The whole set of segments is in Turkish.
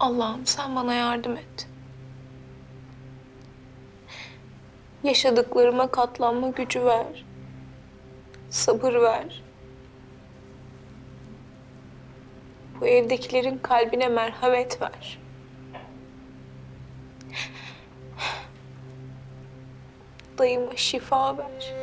Allah'ım sen bana yardım et. Yaşadıklarıma katlanma gücü ver. Sabır ver. Bu evdekilerin kalbine merhamet ver. Dayıma şifa ver.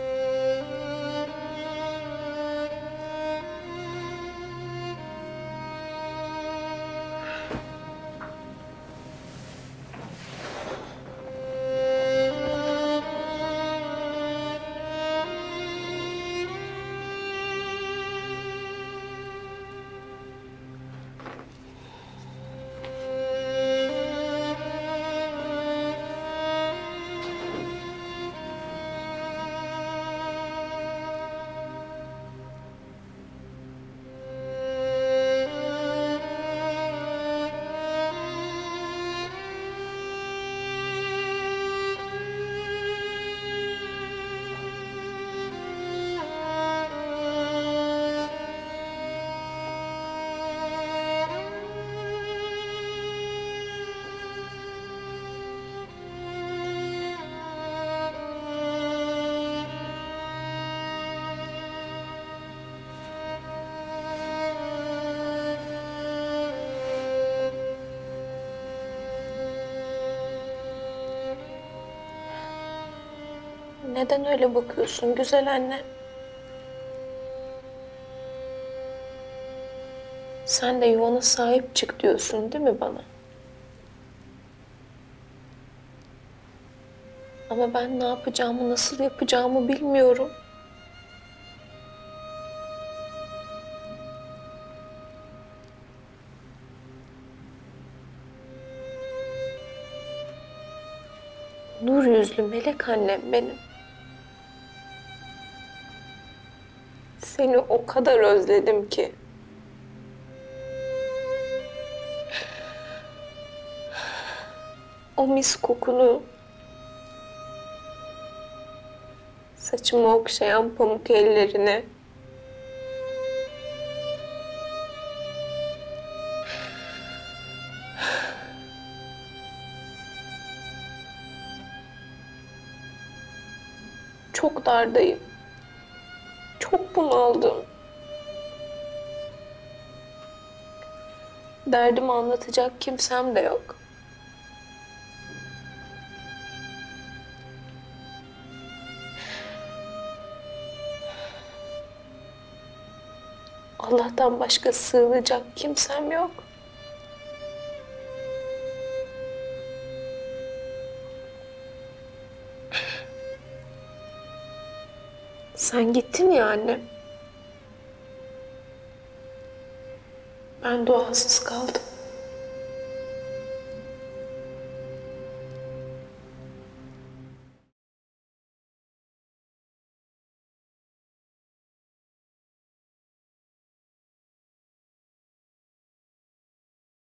Neden öyle bakıyorsun güzel anne? Sen de yuvana sahip çık diyorsun değil mi bana? Ama ben ne yapacağımı, nasıl yapacağımı bilmiyorum. Nur yüzlü melek annem benim. Seni o kadar özledim ki. O mis kokunu, saçımı okşayan pamuk ellerini, çok dardayım. Çok bunaldım. Derdimi anlatacak kimsem de yok. Allah'tan başka sığınacak kimsem yok. Sen gittin ya anne. Ben duasız kaldım.